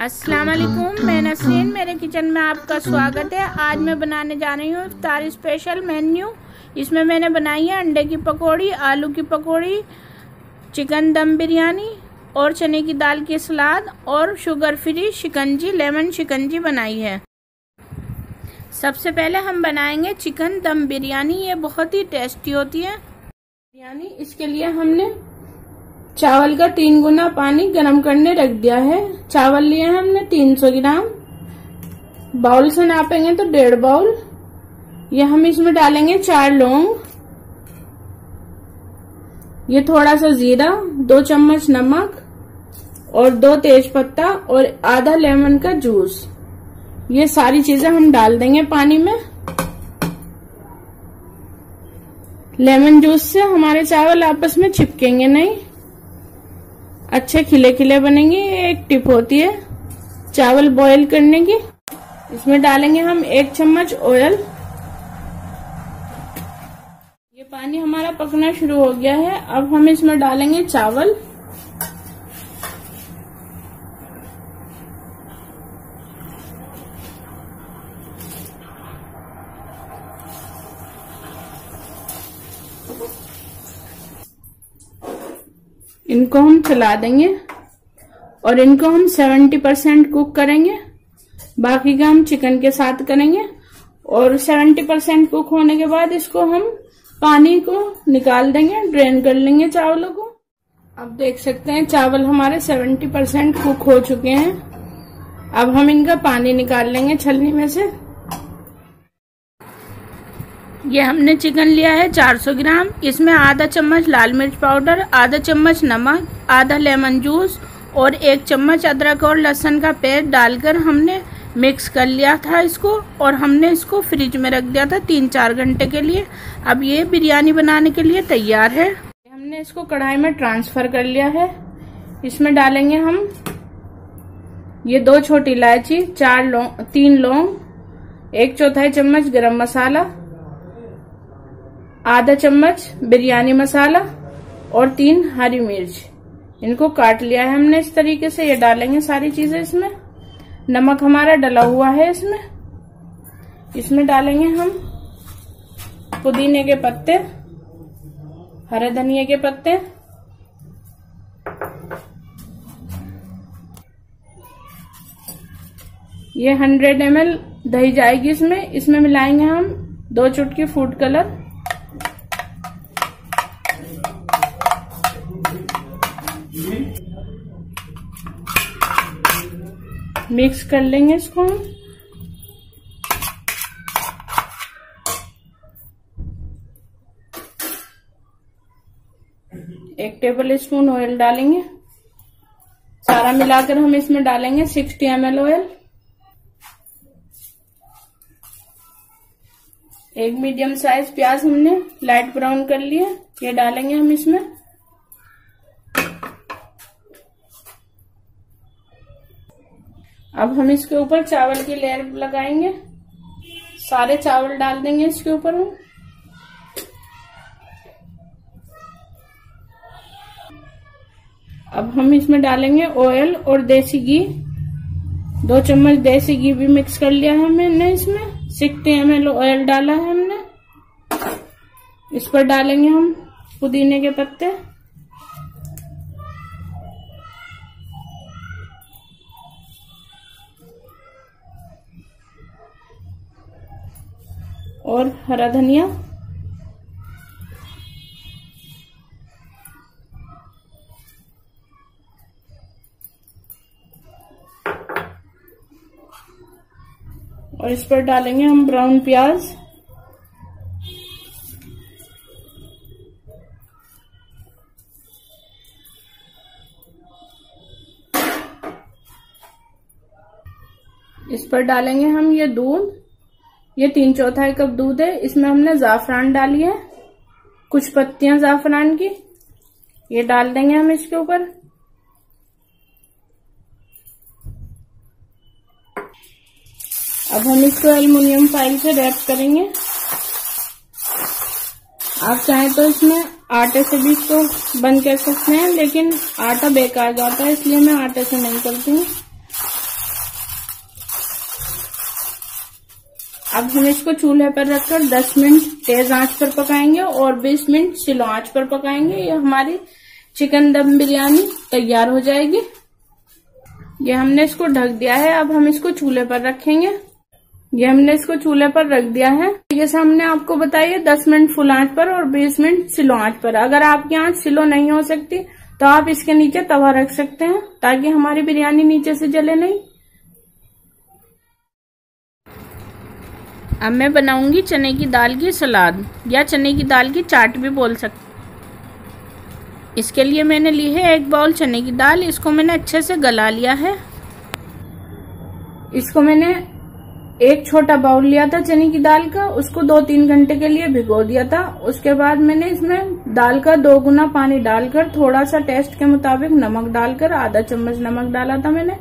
अस्सलाम वालेकुम मैं नसरीन मेरे किचन में आपका स्वागत है। आज मैं बनाने जा रही हूँ इफ्तार स्पेशल मेन्यू इसमें मैंने बनाई है अंडे की पकौड़ी आलू की पकौड़ी चिकन दम बिरयानी और चने की दाल की सलाद और शुगर फ्री शिकंजी लेमन शिकंजी बनाई है। सबसे पहले हम बनाएँगे चिकन दम बिरयानी। ये बहुत ही टेस्टी होती है। बिरयानी इसके लिए हमने चावल का तीन गुना पानी गरम करने रख दिया है। चावल लिए हमने 300 ग्राम। बाउल से नापेंगे तो डेढ़ बाउल। ये हम इसमें डालेंगे चार लौंग। ये थोड़ा सा जीरा, दो चम्मच नमक और दो तेज पत्ता और आधा लेमन का जूस। ये सारी चीज़ें हम डाल देंगे पानी में। लेमन जूस से हमारे चावल आपस में चिपकेंगे नहीं। अच्छे खिले खिले बनेंगे, एक टिप होती है चावल बॉईल करने की। इसमें डालेंगे हम एक चम्मच ऑयल ये पानी हमारा पकना शुरू हो गया है। अब हम इसमें डालेंगे चावल। इनको हम चला देंगे और इनको हम 70 परसेंट कुक करेंगे। बाकी का हम चिकन के साथ करेंगे और 70 परसेंट कुक होने के बाद इसको हम पानी को निकाल देंगे ड्रेन कर लेंगे चावलों को। अब देख सकते हैं चावल हमारे 70 परसेंट कुक हो चुके हैं। अब हम इनका पानी निकाल लेंगे छलनी में से। ये हमने चिकन लिया है 400 ग्राम। इसमें आधा चम्मच लाल मिर्च पाउडर, आधा चम्मच नमक, आधा लेमन जूस और एक चम्मच अदरक और लहसुन का पेस्ट डालकर हमने मिक्स कर लिया था इसको और हमने इसको फ्रिज में रख दिया था तीन चार घंटे के लिए। अब ये बिरयानी बनाने के लिए तैयार है। हमने इसको कढ़ाई में ट्रांसफ़र कर लिया है। इसमें डालेंगे हम ये दो छोटी इलायची, चार लौंग तीन लौंग, एक चौथाई चम्मच गरम मसाला आधा चम्मच बिरयानी मसाला और तीन हरी मिर्च। इनको काट लिया है हमने, इस तरीके से ये डालेंगे सारी चीज़ें इसमें। नमक हमारा डला हुआ है इसमें। इसमें डालेंगे हम पुदीने के पत्ते, हरे धनिया के पत्ते। ये 100 एम दही जाएगी इसमें। इसमें मिलाएँगे हम दो चुटकी फ़ूड कलर। मिक्स कर लेंगे इसको हम। एक टेबल स्पून ऑयल डालेंगे। सारा मिलाकर हम इसमें डालेंगे 60 एम एल ऑयल एक मीडियम साइज़ प्याज हमने लाइट ब्राउन कर लिया ये डालेंगे हम इसमें। अब हम इसके ऊपर चावल की लेयर लगाएँगे। सारे चावल डाल देंगे इसके ऊपर हम। अब हम इसमें डालेंगे ऑयल और देसी घी। दो चम्मच देसी घी भी मिक्स कर लिया है हमने इसमें। सिक्सटी एम एल ऑयल डाला है हमने। इस पर डालेंगे हम पुदीने के पत्ते। और हरा धनिया। और इस पर डालेंगे हम ब्राउन प्याज। इस पर डालेंगे हम ये दूध। ये तीन चौथाई कप दूध है। इसमें हमने जाफरान डाली है। कुछ पत्तियाँ जाफरान की। ये डाल देंगे हम इसके ऊपर। अब हम इसको एल्युमिनियम फ़ाइल से रैप करेंगे। आप चाहें तो इसमें आटे से भी इसको बंद कर सकते हैं, लेकिन आटा बेकार जाता है, इसलिए मैं आटे से नहीं करती हूँ। अब हम इसको चूल्हे पर रखकर 10 मिनट तेज आँच पर पकाएँगे और 20 मिनट सिलो आँच पर पकाएँगे। ये हमारी चिकन दम बिरयानी तैयार हो जाएगी। ये हमने इसको ढक दिया है। अब हम इसको चूल्हे पर रखेंगे। ये हमने इसको चूल्हे पर रख दिया है। जैसे हमने आपको बताया दस मिनट फुल आँच पर और बीस मिनट सिलो आँच पर। अगर आपकी आँच सिलो नहीं हो सकती तो आप इसके नीचे तवा रख सकते हैं ताकि हमारी बिरयानी नीचे से जले नहीं। अब मैं बनाऊँगी चने की दाल की सलाद, या चने की दाल की चाट भी बोल सकते इसके लिए मैंने ली है एक बाउल चने की दाल, इसको मैंने अच्छे से गला लिया है। इसको मैंने एक छोटा बाउल लिया था चने की दाल का, उसको दो तीन घंटे के लिए भिगो दिया था। उसके बाद मैंने इसमें दाल का दो गुना पानी डालकर थोड़ा सा टेस्ट के मुताबिक नमक डालकर, आधा चम्मच नमक डाला था मैंने।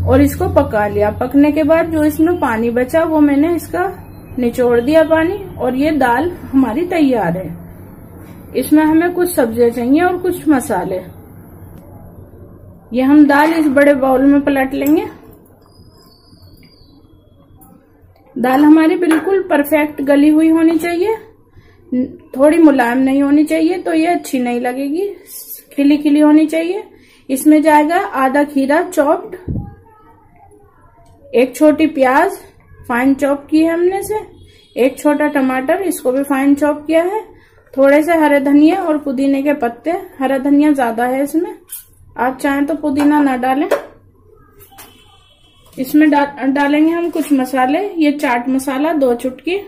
और इसको पका लिया। पकने के बाद जो इसमें पानी बचा, वो मैंने इसका निचोड़ दिया पानी और ये दाल हमारी तैयार है। इसमें हमें कुछ सब्ज़ियाँ चाहिए और कुछ मसाले। ये हम दाल इस बड़े बाउल में पलट लेंगे। दाल हमारी बिल्कुल परफेक्ट गली हुई होनी चाहिए। थोड़ी मुलायम नहीं होनी चाहिए तो ये अच्छी नहीं लगेगी। खिली खिली होनी चाहिए। इसमें जाएगा आधा खीरा चॉप्ड एक छोटी प्याज फाइन चॉप की है हमने से। एक छोटा टमाटर इसको भी फाइन चॉप किया है। थोड़े से हरे धनिया और पुदीने के पत्ते। हरा धनिया ज़्यादा है इसमें। आप चाहें तो पुदीना ना डालें। इसमें डा, डालेंगे हम कुछ मसाले। ये चाट मसाला दो चुटकी।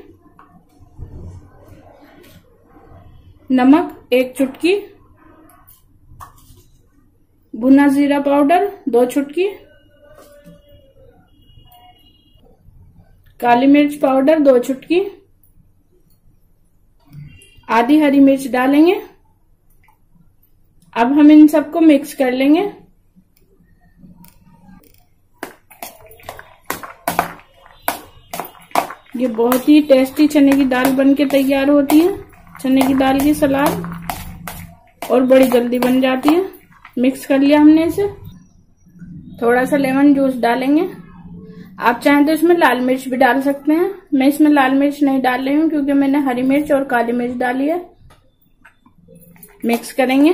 नमक एक चुटकी। भुना जीरा पाउडर दो चुटकी। काली मिर्च पाउडर, दो चुटकी। आधी हरी मिर्च डालेंगे। अब हम इन सबको मिक्स कर लेंगे। ये बहुत ही टेस्टी चने की दाल बन के तैयार होती है। चने की दाल की सलाद। और बड़ी जल्दी बन जाती है। मिक्स कर लिया हमने इसे। थोड़ा सा लेमन जूस डालेंगे। आप चाहें तो इसमें लाल मिर्च भी डाल सकते हैं। मैं इसमें लाल मिर्च नहीं डाल रही हूँ क्योंकि मैंने हरी मिर्च और काली मिर्च डाली है। मिक्स करेंगे।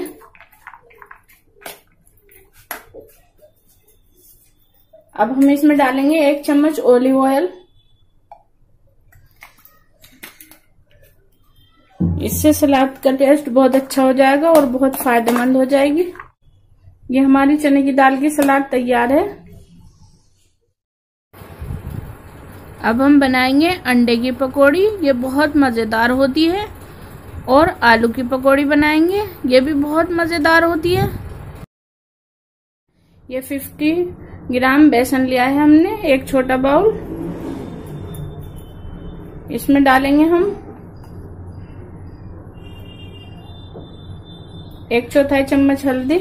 अब हम इसमें डालेंगे एक चम्मच ओलिव ऑयल। इससे सलाद का टेस्ट बहुत अच्छा हो जाएगा और बहुत फ़ायदेमंद हो जाएगी। ये हमारी चने की दाल की सलाद तैयार है। अब हम बनाएँगे अंडे की पकौड़ी। ये बहुत मज़ेदार होती है। और आलू की पकौड़ी बनाएँगे। ये भी बहुत मज़ेदार होती है। ये 50 ग्राम बेसन लिया है हमने, एक छोटा बाउल। इसमें डालेंगे हम एक चौथाई चम्मच हल्दी,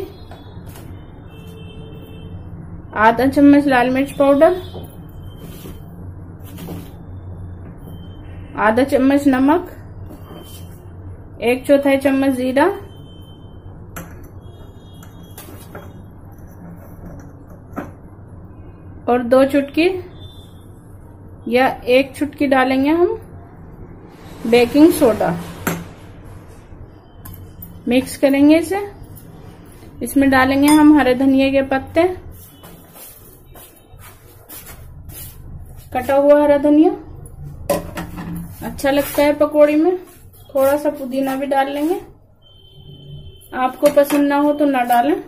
आधा चम्मच लाल मिर्च पाउडर आधा चम्मच नमक, एक चौथाई चम्मच जीरा, और दो चुटकी या एक चुटकी डालेंगे हम बेकिंग सोडा। मिक्स करेंगे इसे। इसमें डालेंगे हम हरे धनिया के पत्ते, कटा हुआ हरा धनिया। अच्छा लगता है पकौड़ी में। थोड़ा सा पुदीना भी डाल लेंगे। आपको पसंद ना हो तो ना डालें।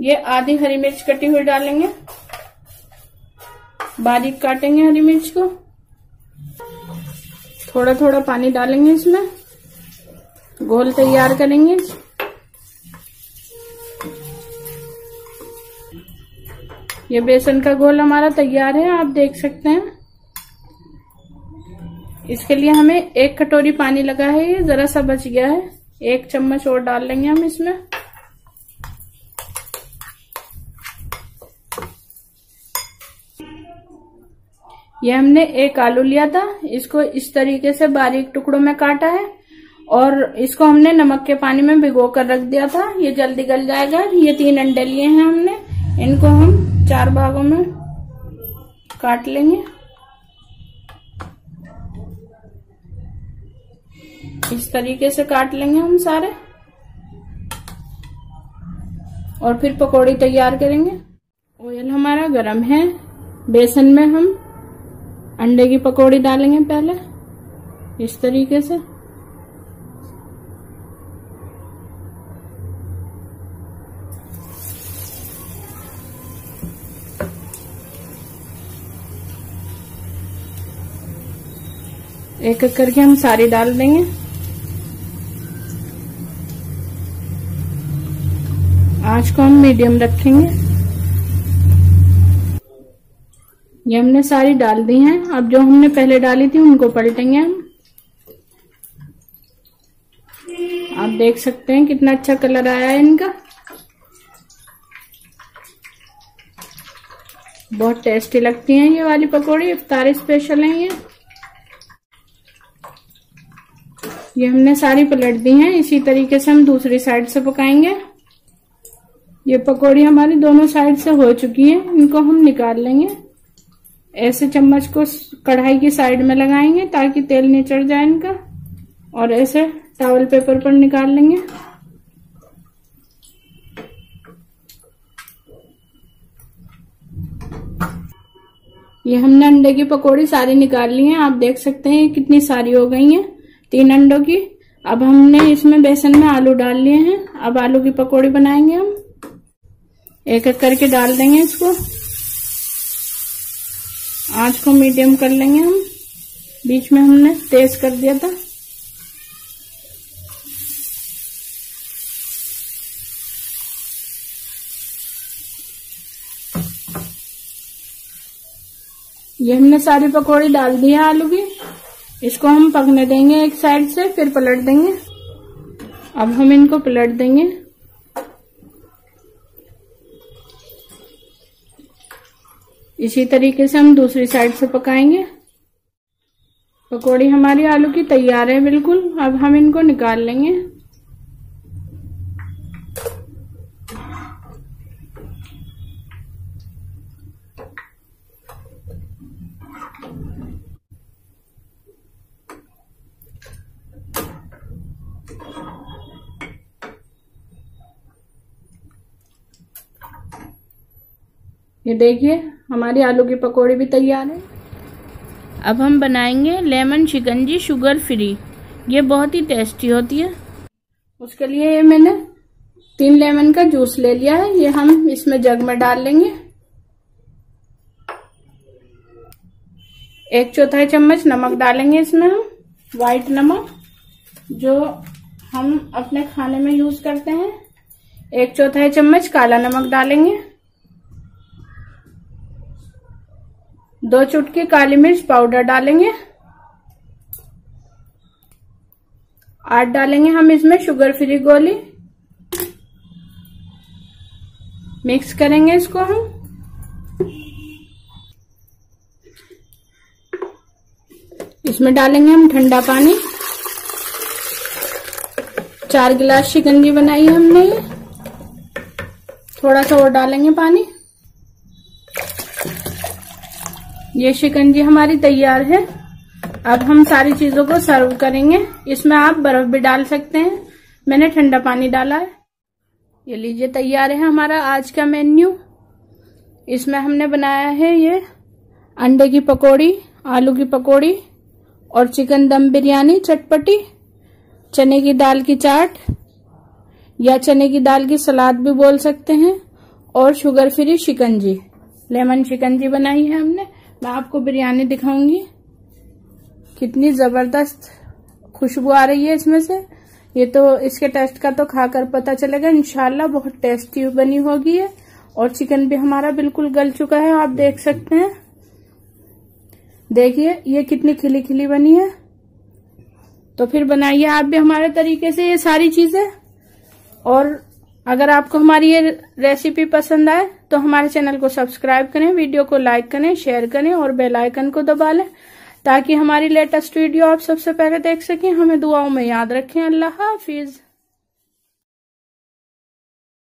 ये आधी हरी मिर्च कटी हुई डालेंगे। बारीक काटेंगे हरी मिर्च को। थोड़ा थोड़ा पानी डालेंगे इसमें। गोल तैयार करेंगे। ये बेसन का घोल हमारा तैयार है, आप देख सकते हैं। इसके लिए हमें एक कटोरी पानी लगा है, ये जरा सा बच गया है। एक चम्मच और डाल लेंगे हम इसमें। ये हमने एक आलू लिया था, इसको इस तरीके से बारीक टुकड़ों में काटा है और इसको हमने नमक के पानी में भिगो कर रख दिया था। ये जल्दी गल जाएगा। ये तीन अंडे लिए हैं हमने। इनको हम चार भागों में काट लेंगे। इस तरीके से काट लेंगे हम सारे। और फिर पकौड़ी तैयार करेंगे। ऑयल हमारा गरम है। बेसन में हम अंडे की पकौड़ी डालेंगे पहले। इस तरीके से। एक एक करके हम सारी डाल देंगे। आज को हम मीडियम रखेंगे। ये हमने सारी डाल दी हैं। अब जो हमने पहले डाली थी, उनको पलटेंगे हम। आप देख सकते हैं कितना अच्छा कलर आया है इनका। बहुत टेस्टी लगती हैं ये वाली पकौड़ी। इफ्तार स्पेशल है ये। ये हमने सारी पलट दी हैं। इसी तरीके से हम दूसरी साइड से पकाएँगे। ये पकौड़ी हमारी दोनों साइड से हो चुकी है। इनको हम निकाल लेंगे। ऐसे चम्मच को कढ़ाई की साइड में लगाएँगे ताकि तेल नहीं चढ़ जाए इनका। और ऐसे टावल पेपर पर निकाल लेंगे। ये हमने अंडे की पकौड़ी सारी निकाल ली है। आप देख सकते हैं कितनी सारी हो गई हैं। तीन अंडों की। अब हमने इसमें बेसन में आलू डाल लिए हैं। अब आलू की पकौड़ी बनाएँगे हम। एक एक करके डाल देंगे इसको। आँच को मीडियम कर लेंगे हम। बीच में हमने तेज कर दिया था। ये हमने सारी पकौड़ी डाल दी है आलू की। इसको हम पकने देंगे एक साइड से, फिर पलट देंगे। अब हम इनको पलट देंगे। इसी तरीके से हम दूसरी साइड से पकाएँगे। पकौड़ी हमारी आलू की तैयार है बिल्कुल। अब हम इनको निकाल लेंगे। ये देखिए हमारी आलू की पकौड़ी भी तैयार है। अब हम बनाएँगे लेमन शिकंजी शुगर फ्री। ये बहुत ही टेस्टी होती है। उसके लिए ये मैंने तीन लेमन का जूस ले लिया है। ये हम इसमें जग में डाल लेंगे। एक चौथाई चम्मच नमक डालेंगे इसमें हम व्हाइट नमक जो हम अपने खाने में यूज़ करते हैं। एक चौथाई चम्मच काला नमक डालेंगे। दो चुटकी काली मिर्च पाउडर डालेंगे। आठ डालेंगे हम इसमें शुगर फ्री गोली। मिक्स करेंगे इसको हम। इसमें डालेंगे हम ठंडा पानी। चार गिलास शिकंजी बनाई हमने। थोड़ा सा और डालेंगे पानी। ये शिकंजी हमारी तैयार है। अब हम सारी चीज़ों को सर्व करेंगे। इसमें आप बर्फ़ भी डाल सकते हैं। मैंने ठंडा पानी डाला है। ये लीजिए, तैयार है हमारा आज का मेन्यू। इसमें हमने बनाया है ये अंडे की पकौड़ी, आलू की पकौड़ी और चिकन दम बिरयानी, चटपटी, चने की दाल की चाट या चने की दाल की सलाद भी बोल सकते हैं और शुगर फ्री शिकंजी। लेमन शिकंजी बनाई है हमने। मैं आपको बिरयानी दिखाऊँगी। कितनी ज़बरदस्त खुशबू आ रही है इसमें से। ये तो इसके टेस्ट का तो खाकर पता चलेगा। इनशाला बहुत टेस्टी बनी होगी है और चिकन भी हमारा बिल्कुल गल चुका है, आप देख सकते हैं। देखिए, ये कितनी खिली खिली बनी है। तो फिर बनाइए आप भी हमारे तरीके से ये सारी चीज़ें। और अगर आपको हमारी ये रेसिपी पसंद आए तो हमारे चैनल को सब्सक्राइब करें, वीडियो को लाइक करें शेयर करें और बेल आइकन को दबा लें, ताकि हमारी लेटेस्ट वीडियो आप सबसे पहले देख सकें। हमें दुआओं में याद रखें। अल्लाह हाफिज।